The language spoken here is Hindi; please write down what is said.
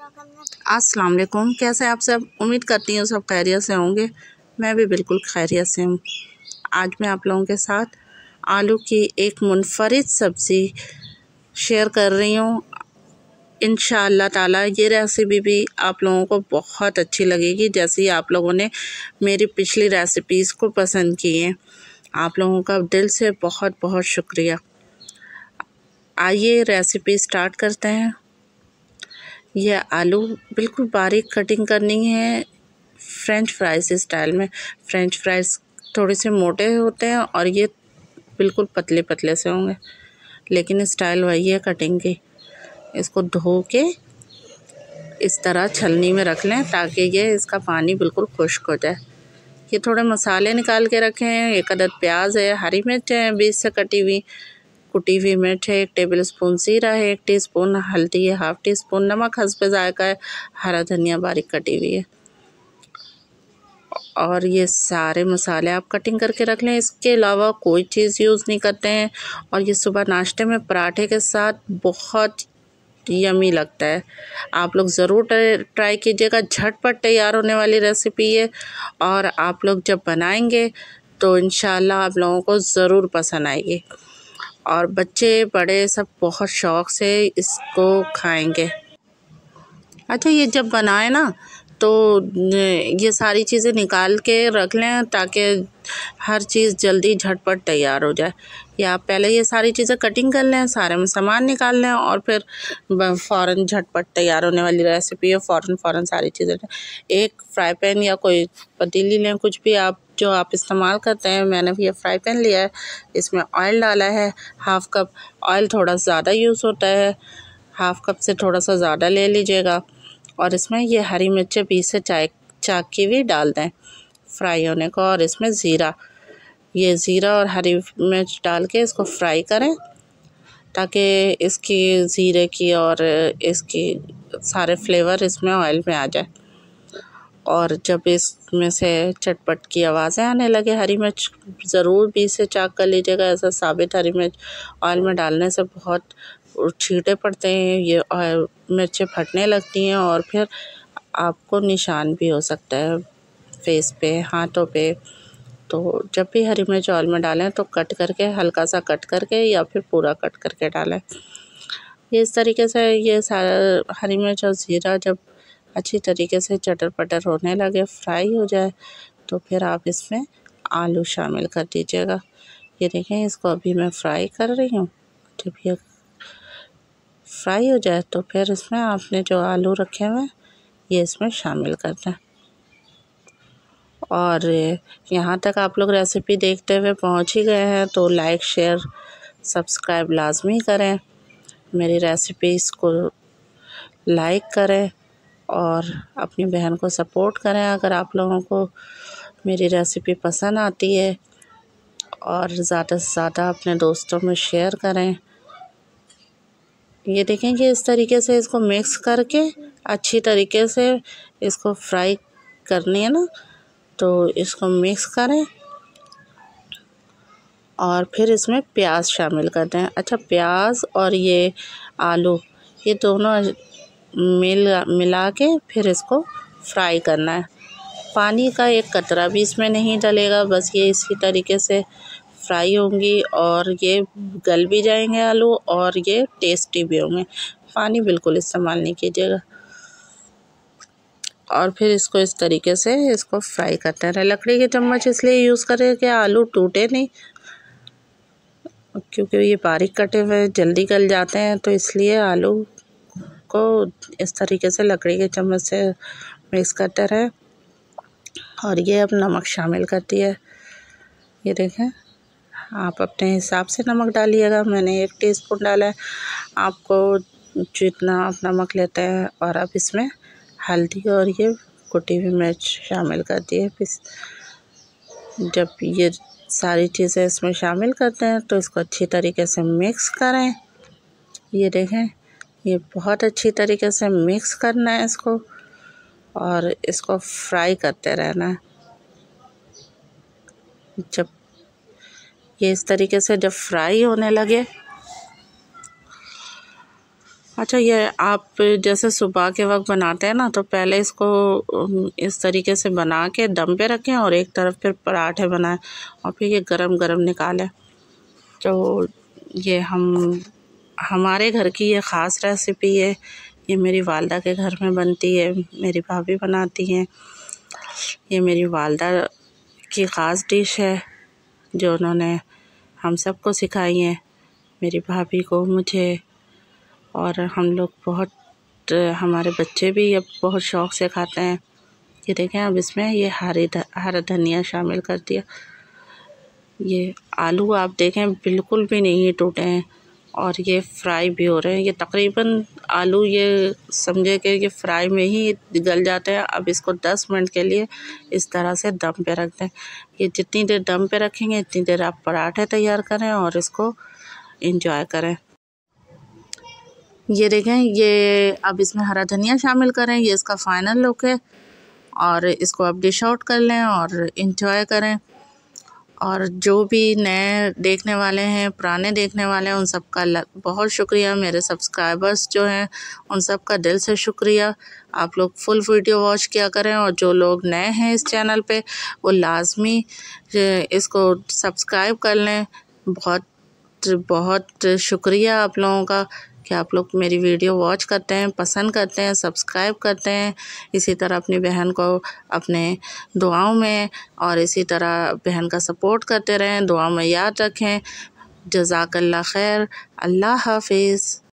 अस्सलाम वालेकुम। कैसे आप सब? उम्मीद करती हूँ सब खैरियत से होंगे। मैं भी बिल्कुल खैरियत से हूँ। आज मैं आप लोगों के साथ आलू की एक मुनफरद सब्ज़ी शेयर कर रही हूँ। इन ताला, ये रेसिपी भी आप लोगों को बहुत अच्छी लगेगी, जैसे आप लोगों ने मेरी पिछली रेसिपीज़ को पसंद की है। आप लोगों का दिल से बहुत बहुत शुक्रिया। आइए रेसिपी स्टार्ट करते हैं। यह आलू बिल्कुल बारीक कटिंग करनी है फ्रेंच फ्राइज स्टाइल में। फ्रेंच फ्राइज थोड़े से मोटे होते हैं और ये बिल्कुल पतले पतले से होंगे। लेकिन स्टाइल वही है कटिंग की। इसको धो के इस तरह छलनी में रख लें ताकि ये इसका पानी बिल्कुल खुश्क हो जाए। ये थोड़े मसाले निकाल के रखें, एक अदद प्याज है, हरी मिर्च है बीस से कटी हुई। कुटी हुई मिर्च है एक टेबल स्पून जीरा है, एक टीस्पून हल्दी है हाफ़ टी स्पून नमक हंसपे जायका है, हरा धनिया बारीक कटी हुई है। और ये सारे मसाले आप कटिंग करके रख लें। इसके अलावा कोई चीज़ यूज़ नहीं करते हैं। और ये सुबह नाश्ते में पराठे के साथ बहुत यमी लगता है। आप लोग ज़रूर ट्राई कीजिएगा। झटपट तैयार होने वाली रेसिपी है और आप लोग जब बनाएँगे तो इन आप लोगों को ज़रूर पसंद आएगी। और बच्चे बड़े सब बहुत शौक़ से इसको खाएँगे। अच्छा ये जब बनाए ना तो ये सारी चीज़ें निकाल के रख लें ताकि हर चीज़ जल्दी झटपट तैयार हो जाए। या पहले ये सारी चीज़ें कटिंग कर लें, सारे में सामान निकाल लें और फिर फ़ौर झटपट तैयार होने वाली रेसिपी है फ़ौर फ़ौर सारी चीज़ें। एक फ्राई पैन या कोई पतीली लें, कुछ भी आप जो आप इस्तेमाल करते हैं, मैंने भी ये फ्राई पैन लिया है। इसमें ऑयल डाला है हाफ़ कप ऑयल थोड़ा ज़्यादा यूज़ होता है। हाफ़ कप से थोड़ा सा ज़्यादा ले लीजिएगा। और इसमें ये हरी मिर्चें बीस से चाय, चाकी भी डाल दें फ्राई होने को। और इसमें ज़ीरा, ये ज़ीरा और हरी मिर्च डाल के इसको फ्राई करें ताकि इसकी ज़ीरे की और इसकी सारे फ्लेवर इसमें ऑयल में आ जाए। और जब इसमें से चटपट की आवाज़ें आने लगे, हरी मिर्च ज़रूर बीस से चाक कर लीजिएगा। ऐसा साबित हरी मिर्च ऑयल में डालने से बहुत छींटे पड़ते हैं, ये मिर्चें फटने लगती हैं और फिर आपको निशान भी हो सकता है फेस पे, हाथों पे। तो जब भी हरी मिर्च ऑयल में डालें तो कट करके, हल्का सा कट करके या फिर पूरा कट करके डालें। ये इस तरीके से ये सारा हरी मिर्च और ज़ीरा जब अच्छी तरीके से चटर पटर होने लगे, फ्राई हो जाए तो फिर आप इसमें आलू शामिल कर दीजिएगा। ये देखें, इसको अभी मैं फ्राई कर रही हूँ। जब ये फ्राई हो जाए तो फिर इसमें आपने जो आलू रखे हुए हैं, ये इसमें शामिल कर दें। और यहाँ तक आप लोग रेसिपी देखते हुए पहुँच ही गए हैं तो लाइक, शेयर, सब्सक्राइब लाजमी करें। मेरी रेसिपीज़ को लाइक करें और अपनी बहन को सपोर्ट करें अगर आप लोगों को मेरी रेसिपी पसंद आती है। और ज़्यादा से ज़्यादा अपने दोस्तों में शेयर करें। ये देखें कि इस तरीके से इसको मिक्स करके अच्छी तरीके से इसको फ्राई करनी है ना तो इसको मिक्स करें। और फिर इसमें प्याज शामिल कर दें। अच्छा प्याज और ये आलू, ये दोनों मिल, मिला के फिर इसको फ्राई करना है। पानी का एक कतरा भी इसमें नहीं डलेगा, बस ये इसी तरीके से फ्राई होंगी और ये गल भी जाएँगे आलू और ये टेस्टी भी होंगे। पानी बिल्कुल इस्तेमाल नहीं कीजिएगा। और फिर इसको इस तरीके से इसको फ्राई करते रहें लकड़ी के चम्मच इसलिए यूज़ करें कि आलू टूटे नहीं, क्योंकि ये बारीक कटे हुए जल्दी गल जाते हैं तो इसलिए आलू को इस तरीके से लकड़ी के चम्मच से मिक्स करते रहें। और ये अब नमक शामिल करती है। ये देखें, आप अपने हिसाब से नमक डालिएगा। मैंने एक टीस्पून डाला है। आपको जितना आप नमक लेते हैं और अब इसमें हल्दी और ये कुटी हुई मिर्च शामिल कर दिए जब ये सारी चीज़ें इसमें शामिल करते हैं तो इसको अच्छी तरीके से मिक्स करें। ये देखें ये बहुत अच्छी तरीके से मिक्स करना है इसको और इसको फ्राई करते रहना। है जब ये इस तरीके से जब फ्राई होने लगे। अच्छा ये आप जैसे सुबह के वक्त बनाते हैं ना तो पहले इसको इस तरीके से बना के दम पे रखें और एक तरफ़ फिर पराठे बनाएँ और फिर ये गरम गरम निकालें। तो ये हम हमारे घर की ये ख़ास रेसिपी है, ये मेरी वालदा के घर में बनती है, मेरी भाभी बनाती हैं। ये मेरी वालदा की ख़ास डिश है, जो उन्होंने हम सबको सिखाई है, मेरी भाभी को, मुझे। और हम लोग बहुत, हमारे बच्चे भी अब बहुत शौक़ से खाते हैं। ये देखें, अब इसमें ये हरी हरा धनिया शामिल कर दिया। ये आलू आप देखें, बिल्कुल भी नहीं टूटे हैं। और ये फ्राई भी हो रहे हैं। ये तकरीबन आलू ये समझे कि ये फ्राई में ही गल जाते हैं। अब इसको 10 मिनट के लिए इस तरह से दम पे रख दें। ये जितनी देर दम पे रखेंगे, इतनी देर आप पराठे तैयार करें और इसको इंजॉय करें। ये देखें, ये अब इसमें हरा धनिया शामिल करें। ये इसका फ़ाइनल लुक है और इसको अब डिश आउट कर लें और इंजॉय करें। और जो भी नए देखने वाले हैं, पुराने देखने वाले हैं, उन सब का बहुत शुक्रिया। मेरे सब्सक्राइबर्स जो हैं, उन सब का दिल से शुक्रिया। आप लोग फुल वीडियो वॉच किया करें और जो लोग नए हैं इस चैनल पे, वो लाजमी इसको सब्सक्राइब कर लें। बहुत बहुत शुक्रिया आप लोगों का। कि आप लोग मेरी वीडियो वॉच करते हैं, पसंद करते हैं, सब्सक्राइब करते हैं। इसी तरह अपनी बहन को अपने दुआओं में और इसी तरह बहन का सपोर्ट करते रहें दुआ में याद रखें। जजाकल्ला खैर। अल्लाह हाफिज़।